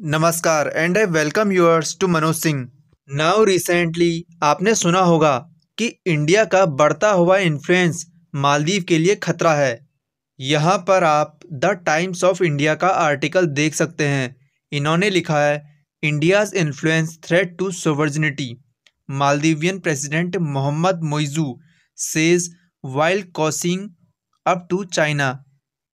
नमस्कार and I welcome yours to Manoj Singh now recently आपने सुना होगा कि इंडिया का बढ़ता हुआ इन्फ्लुएंस मालदीव के लिए खतरा है। यहाँ पर आप द टाइम्स ऑफ़ इंडिया का आर्टिकल देख सकते हैं। इन्होंने लिखा है India's influence threat to sovereignty Maldivian president Mohamed Muizzu says wild cozying up to China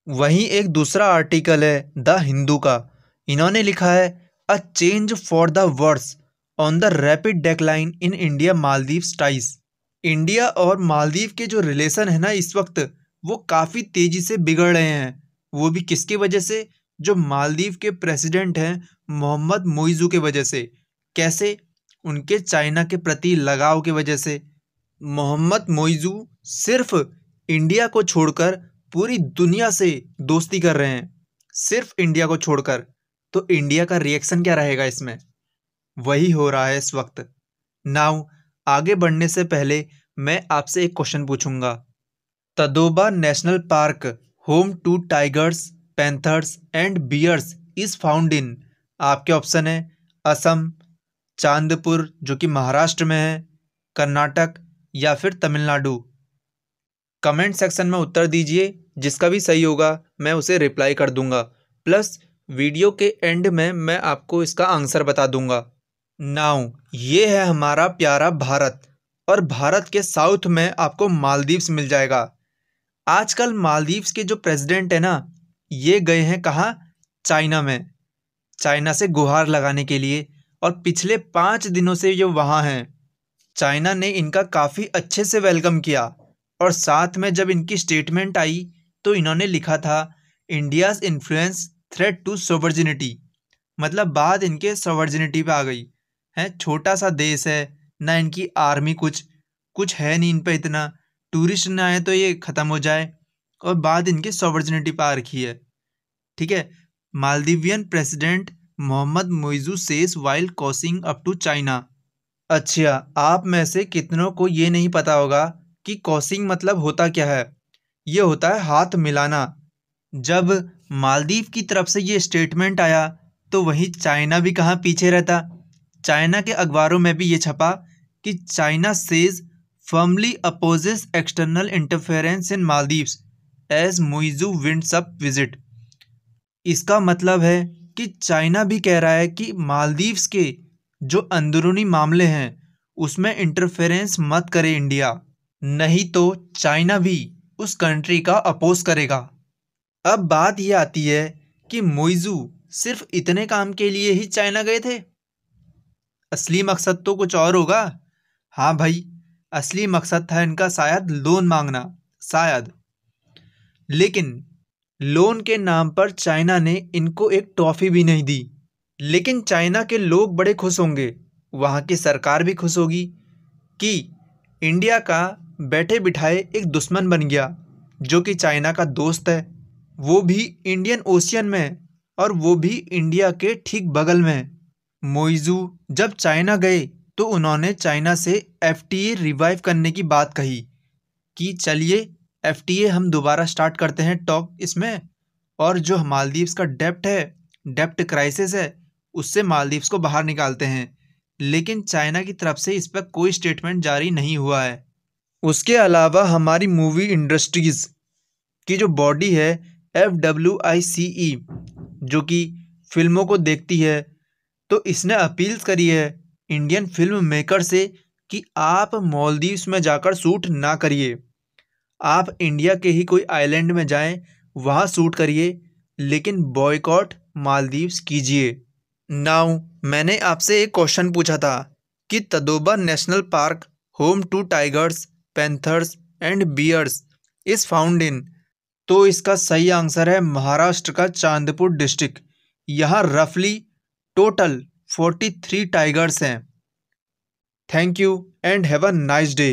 वहीं एक दूसरा आर्टिकल है द हिंदू का. इन्होंने लिखा है, a change for the worse on the rapid decline in India Maldives ties India और मालदीव के जो रिलेशन है ना इस वक्त, वो काफ़ी तेज़ी से बिगड़ रहे हैं। वो भी किसकी वजह से? जो मालदीव के प्रेसिडेंट हैं मोहम्मद मोइजू के वजह से। कैसे? उनके चाइना के प्रति लगाव की वजह से। मोहम्मद मोइजू सिर्फ़ इंडिया को छोड़कर पूरी दुनिया से दोस्ती कर रहे हैं। सिर्फ़ इंडिया को छोड़कर। तो इंडिया का रिएक्शन क्या रहेगा इसमें? वही हो रहा है इस वक्त। नाउ आगे बढ़ने से पहले मैं आपसे एक क्वेश्चन पूछूँगा। Tadoba national park home to tigers panthers and bears is found in आपके ऑप्शन है असम, चांदपुर, जो कि महाराष्ट्र में है, कर्नाटक या फिर तमिलनाडु। कमेंट सेक्शन में उत्तर दीजिए, जिसका भी सही होगा, मैं उसे रिप्लाई कर दूँगा। प्लस वीडियो के एंड में मैं आपको इसका आंसर बता दूँगा। नाउ, ये है हमारा प्यारा भारत, और भारत के साउथ में आपको मालदीव्स मिल जाएगा। आजकल मालदीव्स के जो प्रेसिडेंट है ना, ये गए हैं कहाँ? चाइना में। चाइना से गुहार लगाने के लिए, और पिछले पाँच दिनों से ये वहाँ हैं। चाइना ने इनका काफ़ी अच्छे से वेलकम किया, और साथ में जब इनकी स्टेटमेंट आई तो इन्होंने लिखा था, India's influence threat to sovereignty मतलब बात इनके सोवर्जिनिटी पे आ गई। है, छोटा सा देश है, ना इनकी आर्मी कुछ। कुछ है नहीं इन पर इतना। टूरिस्ट ना आए तो ये ख़त्म हो जाए। और बात इनकी सोवर्जिनिटी पर आ रखी है। ठीक है? Maldivian president Mohamed Muizzu says wild cozying up to China अच्छा आप में से कितनों को ये नहीं पता होगा कि कॉसिंग मतलब होता क्या है? ये होता है हाथ मिलाना। जब मालदीव की तरफ़ से ये स्टेटमेंट आया तो वहीं चाइना भी कहाँ पीछे रहता। चाइना के अखबारों में भी ये छपा कि China says firmly opposes external interference in Maldives as Muizzu winds up visit इसका मतलब है कि चाइना भी कह रहा है कि मालदीव्स के जो अंदरूनी मामले हैं, उसमें इंटरफेरेंस मत करे इंडिया, नहीं तो चाइना भी उस कंट्री का अपोज करेगा। अब बात यह आती है कि मोइजू सिर्फ़ इतने काम के लिए ही चाइना गए थे। असली मकसद तो कुछ और होगा। हाँ भाई, असली मकसद था इनका शायद लोन मांगना, शायद। लेकिन लोन के नाम पर चाइना ने इनको एक ट्रॉफी भी नहीं दी। लेकिन चाइना के लोग बड़े खुश होंगे, वहाँ की सरकार भी खुश होगी कि इंडिया का बैठे बिठाए एक दुश्मन बन गया, जो कि चाइना का दोस्त है। वो भी इंडियन ओशियन में और वो भी इंडिया के ठीक बगल में। मोइजू जब चाइना गए तो उन्होंने चाइना से एफटीए रिवाइव करने की बात कही कि चलिए एफटीए हम दोबारा स्टार्ट करते हैं टॉक इसमें। और जो मालदीव्स का डेप्ट है डेप्ट क्राइसिस है, उससे मालदीव्स को बाहर निकालते हैं। लेकिन चाइना की तरफ़ से इस पर कोई स्टेटमेंट जारी नहीं हुआ है। उसके अलावा हमारी मूवी इंडस्ट्रीज़ की जो बॉडी है एफ़ डब्ल्यू आई सी ई जो कि फ़िल्मों को देखती है तो इसने अपील करी है इंडियन फ़िल्म मेकर से कि आप मालदीव्स में जाकर शूट ना करिए। आप इंडिया के ही कोई आइलैंड में जाएँ, वहाँ शूट करिए, लेकिन बॉयकॉट मालदीव्स कीजिए। नाउ, मैंने आपसे एक क्वेश्चन पूछा था कि Tadoba national park, home to tigers, panthers and bears is found in तो इसका सही आंसर है महाराष्ट्र का चांदपुर डिस्ट्रिक्ट। यहाँ रफली टोटल फोर्टी थ्री टाइगर्स हैं। Thank you and have a nice day.